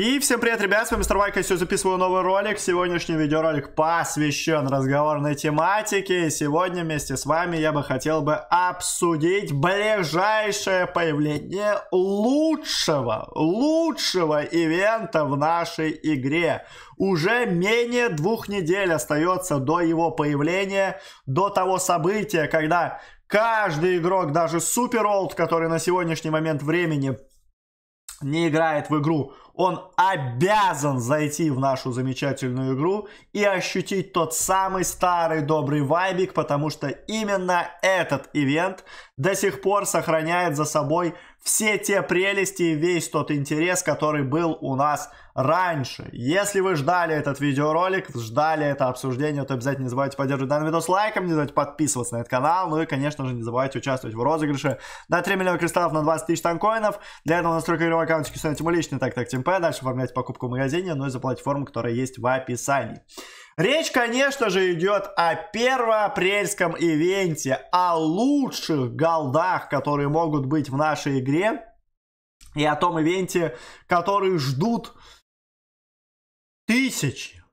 И всем привет, ребят, с вами Мистер Вайк, я сегодня записываю новый ролик. Сегодняшний видеоролик посвящен разговорной тематике. сегодня вместе с вами я бы хотел бы обсудить ближайшее появление лучшего, лучшего ивента в нашей игре. Уже менее двух недель остается до его появления, до того события, когда каждый игрок, даже Супер Олд, который на сегодняшний момент времени не играет в игру, он обязан зайти в нашу замечательную игру и ощутить тот самый старый добрый вайбик, потому что именно этот ивент до сих пор сохраняет за собой все те прелести и весь тот интерес, который был у нас раньше. Если вы ждали этот видеоролик, ждали это обсуждение, то обязательно не забывайте поддерживать данный видос лайком, не забывайте подписываться на этот канал, ну и, конечно же, не забывайте участвовать в розыгрыше на 3 миллиона кристаллов на 20 тысяч танкоинов. Для этого настройка игрового аккаунтика установите мой так так ТМП, дальше оформляйте покупку в магазине, ну и за платформу, которая есть в описании. Речь, конечно же, идет о первоапрельском ивенте, о лучших голдах, которые могут быть в нашей игре, и о том ивенте, который ждут тысячи,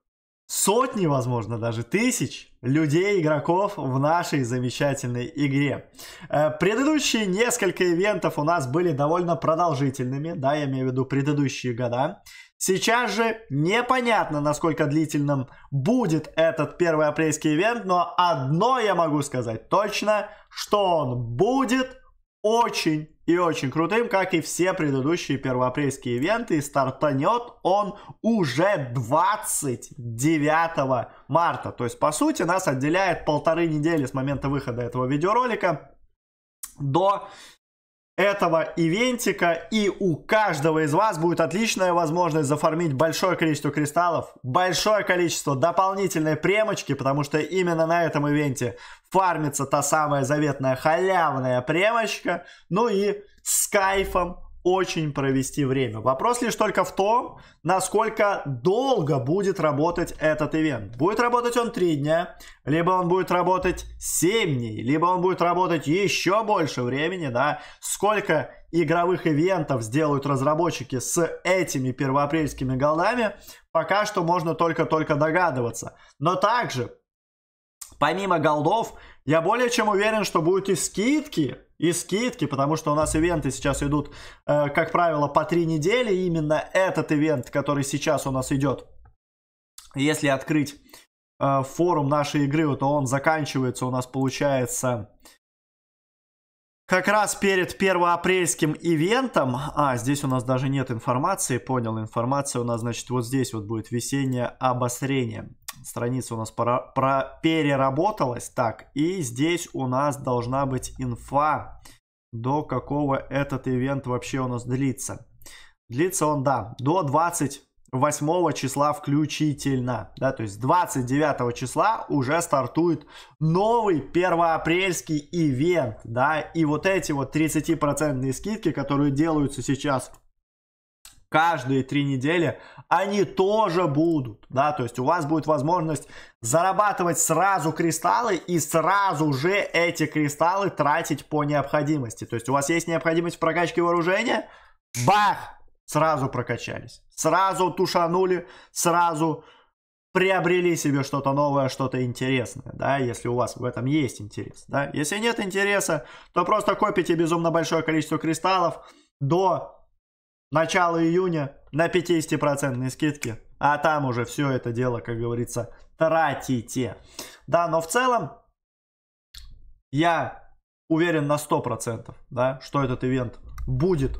сотни, возможно, даже тысяч людей, игроков в нашей замечательной игре. Э, предыдущие несколько ивентов у нас были довольно продолжительными, да, я имею в виду предыдущие года. Сейчас же непонятно, насколько длительным будет этот первый апрельский ивент, но одно я могу сказать точно, что он будет очень и очень крутым, как и все предыдущие первоапрельские ивенты. И стартанет он уже 29 марта. То есть, по сути, нас отделяет полторы недели с момента выхода этого видеоролика до этого ивентика, и у каждого из вас будет отличная возможность зафармить большое количество кристаллов, большое количество дополнительной премочки, потому что именно на этом ивенте фармится та самая заветная халявная премочка, ну и с кайфом очень провести время. Вопрос лишь только в том, насколько долго будет работать этот ивент. Будет работать он 3 дня, либо он будет работать 7 дней, либо он будет работать еще больше времени, да. Сколько игровых ивентов сделают разработчики с этими первоапрельскими голдами, пока что можно только-только догадываться. Но также, помимо голдов, я более чем уверен, что будут и скидки и скидки, потому что у нас ивенты сейчас идут, э, как правило, по три недели. Именно этот ивент, который сейчас у нас идет, если открыть э, форум нашей игры, то он заканчивается у нас, получается, как раз перед первоапрельским ивентом. А, здесь у нас даже нет информации, понял, информация у нас, значит, вот здесь вот будет весеннее обострение страница у нас про, про переработалась. Так, и здесь у нас должна быть инфа, до какого этот ивент вообще у нас длится. Длится он, да, до 28 числа включительно. Да, то есть 29 числа уже стартует новый первоапрельский ивент. Да, и вот эти вот 30% скидки, которые делаются сейчас каждые три недели, они тоже будут, да, то есть у вас будет возможность зарабатывать сразу кристаллы и сразу же эти кристаллы тратить по необходимости. То есть у вас есть необходимость в прокачке вооружения, бах, сразу прокачались, сразу тушанули, сразу приобрели себе что-то новое, что-то интересное, да, если у вас в этом есть интерес, да. Если нет интереса, то просто копите безумно большое количество кристаллов до начало июня на 50% скидки. А там уже все это дело, как говорится, тратите. Да, но в целом я уверен на 100%, да, что этот ивент будет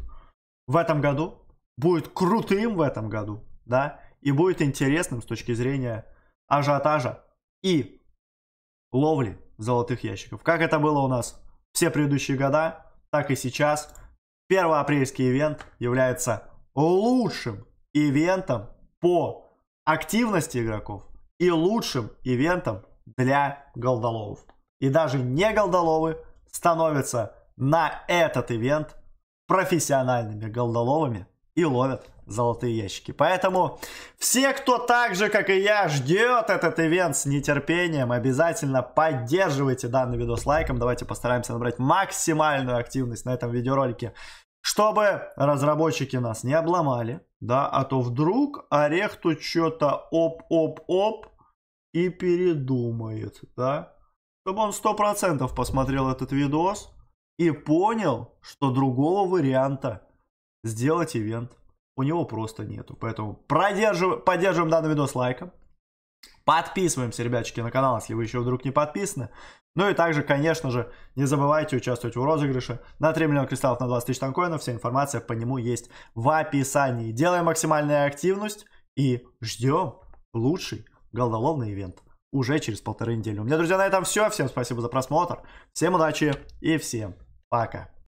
в этом году, будет крутым в этом году, да, и будет интересным с точки зрения ажиотажа и ловли золотых ящиков. Как это было у нас все предыдущие года, так и сейчас – Первоапрельский ивент является лучшим ивентом по активности игроков и лучшим ивентом для голдоловов. И даже не голдоловы становятся на этот ивент профессиональными голдоловыми и ловят золотые ящики. Поэтому все, кто так же, как и я, ждет этот ивент с нетерпением, обязательно поддерживайте данный видос лайком. Давайте постараемся набрать максимальную активность на этом видеоролике чтобы разработчики нас не обломали, да, а то вдруг Орех тут что-то оп-оп-оп и передумает, да. Чтобы он сто процентов посмотрел этот видос и понял, что другого варианта сделать ивент у него просто нету. Поэтому продерживаем, поддерживаем данный видос лайком. Подписываемся, ребятчики, на канал, если вы еще вдруг не подписаны. Ну и также, конечно же, не забывайте участвовать в розыгрыше на 3 миллиона кристаллов на 20 тысяч танкоинов. Вся информация по нему есть в описании. Делаем максимальную активность и ждем лучший голдоловный ивент уже через полторы недели. У меня, друзья, на этом все. Всем спасибо за просмотр. Всем удачи и всем пока.